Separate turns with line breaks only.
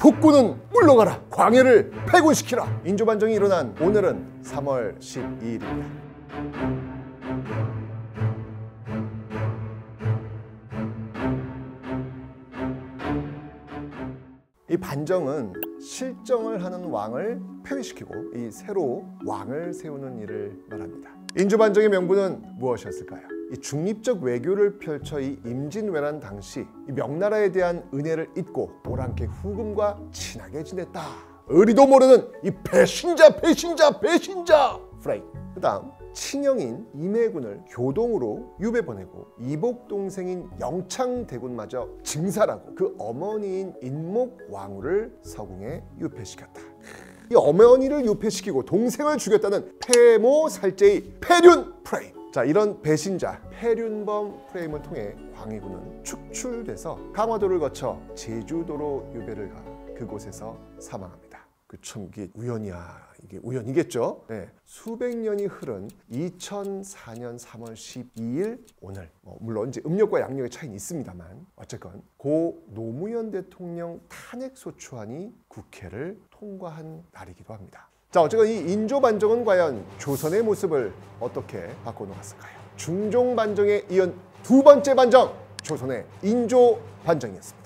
북군은 물러가라 광해를 패군시키라 인조반정이 일어난 오늘은 3월 12일입니다 이 반정은 실정을 하는 왕을 폐위시키고 이 새로 왕을 세우는 일을 말합니다. 인조반정의 명분은 무엇이었을까요? 이 중립적 외교를 펼쳐 이 임진왜란 당시 이 명나라에 대한 은혜를 잊고 오랑캐 후금과 친하게 지냈다. 의리도 모르는 이 배신자 배신자 배신자 프레이. 그다음 친형인 임해군을 교동으로 유배 보내고 이복 동생인 영창대군마저 증살하고 그 어머니인 인목왕후를 서궁에 유폐시켰다. 이 어머니를 유폐시키고 동생을 죽였다는 폐모 살제의 폐륜 프레임. 자 이런 배신자 폐륜범 프레임을 통해 광해군은 축출돼서 강화도를 거쳐 제주도로 유배를 가 그곳에서 사망합니다. 그참 이게 우연이야 이게 우연이겠죠. 네. 수백 년이 흐른 2004년 3월 12일 오늘 뭐 물론 이제 음력과 양력의 차이는 있습니다만 어쨌건 고 노무현 대통령 탄핵 소추안이 국회를 통과한 날이기도 합니다. 자 어쨌건 이 인조 반정은 과연 조선의 모습을 어떻게 바꿔놓았을까요? 중종 반정에 이은 두 번째 반정 조선의 인조 반정이었습니다.